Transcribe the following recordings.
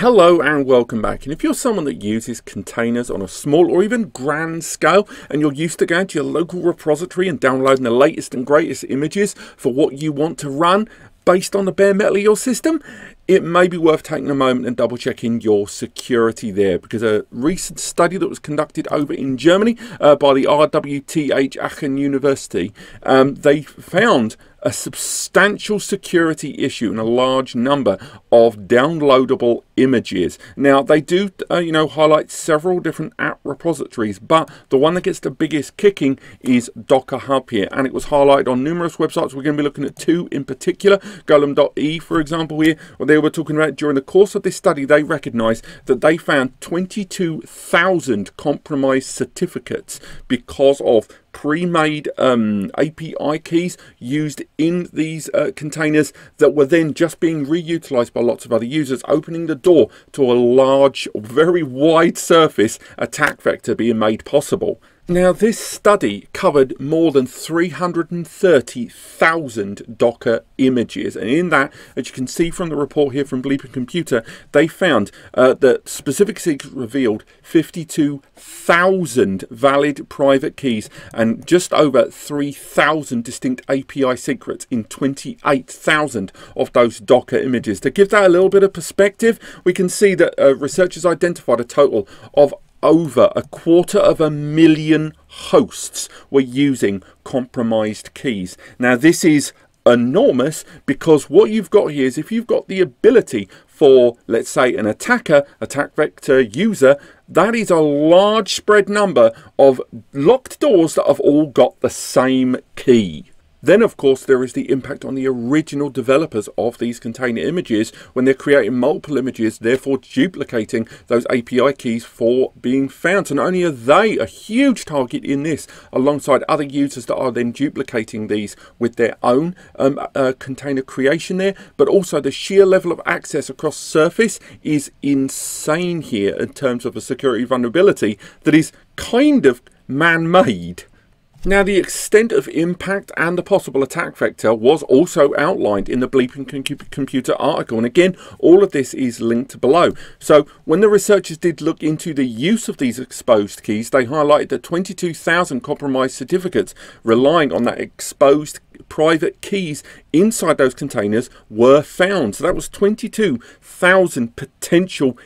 Hello and welcome back. And if you're someone that uses containers on a small or even grand scale and you're used to going to your local repository and downloading the latest and greatest images for what you want to run based on the bare metal of your system, it may be worth taking a moment and double checking your security there because a recent study that was conducted over in Germany uh, by the RWTH Aachen University, um, they found a substantial security issue and a large number of downloadable images. Now they do, uh, you know, highlight several different app repositories, but the one that gets the biggest kicking is Docker Hub here, and it was highlighted on numerous websites. We're going to be looking at two in particular, Golem.de, for example, here, where they were talking about during the course of this study, they recognised that they found 22,000 compromised certificates because of pre-made um, API keys used in these uh, containers that were then just being reutilized by lots of other users, opening the door to a large, very wide surface attack vector being made possible. Now, this study covered more than 330,000 Docker images, and in that, as you can see from the report here from Bleeping Computer, they found uh, that specific secrets revealed 52,000 valid private keys and just over 3,000 distinct API secrets in 28,000 of those Docker images. To give that a little bit of perspective, we can see that uh, researchers identified a total of over a quarter of a million hosts were using compromised keys. Now this is enormous because what you've got here is if you've got the ability for let's say an attacker, attack vector user, that is a large spread number of locked doors that have all got the same key. Then, of course, there is the impact on the original developers of these container images when they're creating multiple images, therefore duplicating those API keys for being found. So not only are they a huge target in this, alongside other users that are then duplicating these with their own um, uh, container creation there, but also the sheer level of access across Surface is insane here in terms of a security vulnerability that is kind of man-made. Now, the extent of impact and the possible attack vector was also outlined in the Bleeping Computer article. And again, all of this is linked below. So when the researchers did look into the use of these exposed keys, they highlighted that 22,000 compromised certificates relying on that exposed private keys inside those containers were found. So that was 22,000 potential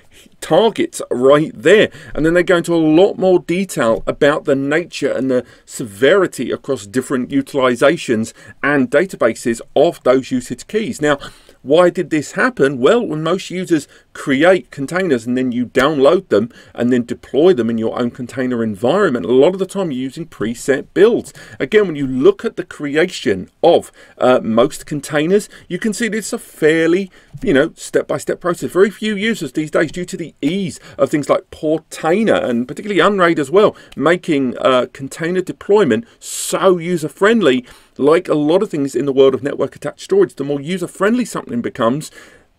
targets right there. And then they go into a lot more detail about the nature and the severity across different utilizations and databases of those usage keys. Now, why did this happen? Well, when most users create containers and then you download them and then deploy them in your own container environment, a lot of the time you're using preset builds. Again, when you look at the creation of uh, most containers, you can see it's a fairly, you know, step-by-step -step process. Very few users these days, due to the ease of things like Portainer and particularly Unraid as well, making uh, container deployment so user-friendly like a lot of things in the world of network attached storage, the more user friendly something becomes,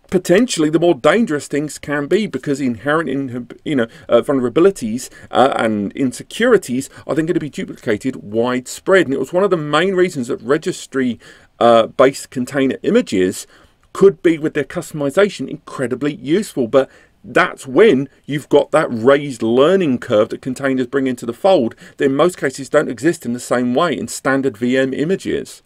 potentially the more dangerous things can be because inherent in, you know uh, vulnerabilities uh, and insecurities are then going to be duplicated widespread. And it was one of the main reasons that registry uh, based container images could be with their customization incredibly useful. But that's when you've got that raised learning curve that containers bring into the fold that in most cases don't exist in the same way in standard VM images.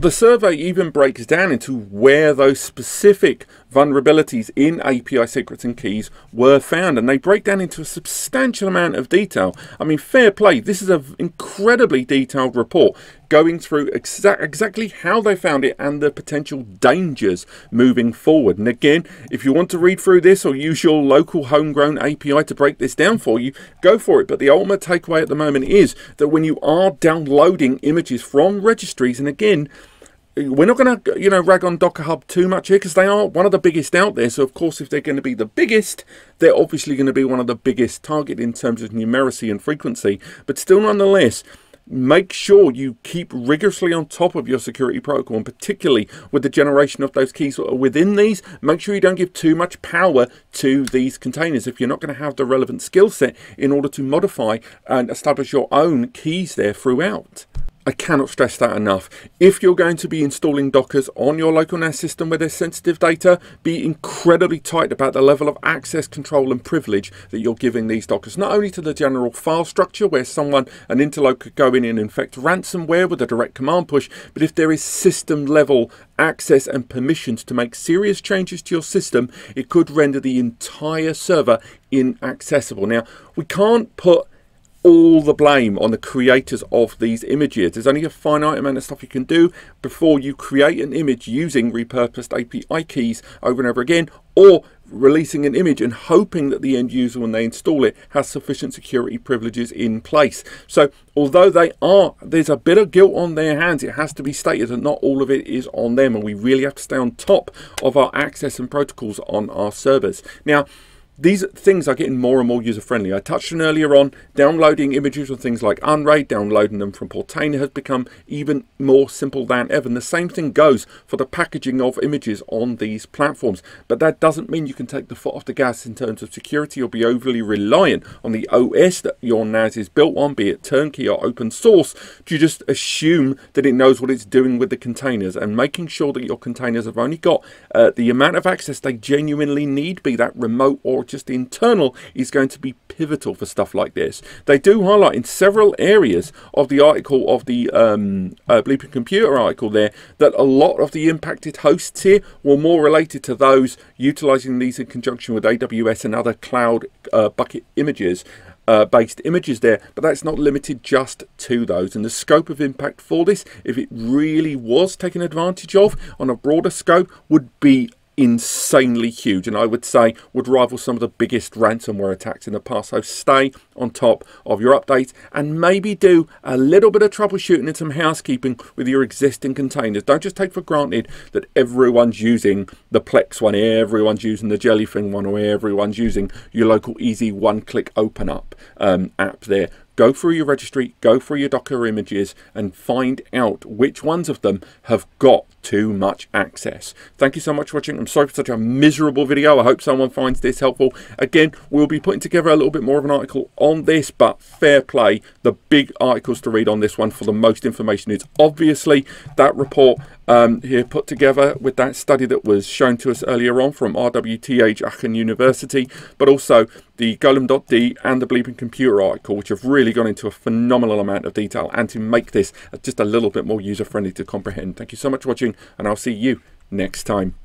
The survey even breaks down into where those specific vulnerabilities in API secrets and keys were found, and they break down into a substantial amount of detail. I mean, fair play, this is an incredibly detailed report going through exa exactly how they found it and the potential dangers moving forward. And again, if you want to read through this or use your local homegrown API to break this down for you, go for it. But the ultimate takeaway at the moment is that when you are downloading images from registries, and again, we're not going to, you know, rag on Docker Hub too much here because they are one of the biggest out there. So, of course, if they're going to be the biggest, they're obviously going to be one of the biggest target in terms of numeracy and frequency. But still, nonetheless, make sure you keep rigorously on top of your security protocol and particularly with the generation of those keys within these make sure you don't give too much power to these containers if you're not going to have the relevant skill set in order to modify and establish your own keys there throughout I cannot stress that enough. If you're going to be installing Dockers on your local NAS system where there's sensitive data, be incredibly tight about the level of access control and privilege that you're giving these Dockers. Not only to the general file structure where someone, an interloper could go in and infect ransomware with a direct command push, but if there is system level access and permissions to make serious changes to your system, it could render the entire server inaccessible. Now, we can't put all the blame on the creators of these images. There's only a finite amount of stuff you can do before you create an image using repurposed API keys over and over again or releasing an image and hoping that the end user when they install it has sufficient security privileges in place. So although they are there's a bit of guilt on their hands. It has to be stated that not all of it is on them and we really have to stay on top of our access and protocols on our servers. Now these things are getting more and more user friendly. I touched on earlier on downloading images from things like Unraid, downloading them from Portainer has become even more simple than ever. And the same thing goes for the packaging of images on these platforms. But that doesn't mean you can take the foot off the gas in terms of security or be overly reliant on the OS that your NAS is built on, be it turnkey or open source. Do you just assume that it knows what it's doing with the containers and making sure that your containers have only got uh, the amount of access they genuinely need, be that remote or just internal is going to be pivotal for stuff like this. They do highlight in several areas of the article of the um, uh, Bleeping Computer article there that a lot of the impacted hosts here were more related to those utilizing these in conjunction with AWS and other cloud uh, bucket images uh, based images there, but that's not limited just to those. And the scope of impact for this, if it really was taken advantage of on a broader scope, would be insanely huge and I would say would rival some of the biggest ransomware attacks in the past. So stay on top of your updates and maybe do a little bit of troubleshooting and some housekeeping with your existing containers. Don't just take for granted that everyone's using the Plex one, everyone's using the Jellyfin one, or everyone's using your local easy one-click open up um, app there go through your registry, go through your Docker images and find out which ones of them have got too much access. Thank you so much for watching. I'm sorry for such a miserable video. I hope someone finds this helpful. Again, we'll be putting together a little bit more of an article on this, but fair play. The big articles to read on this one for the most information is obviously that report um, here put together with that study that was shown to us earlier on from RWTH Aachen University, but also the Golem.de and the Bleeping Computer article, which have really gone into a phenomenal amount of detail and to make this just a little bit more user friendly to comprehend. Thank you so much for watching, and I'll see you next time.